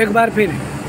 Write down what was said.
एक बार फिर।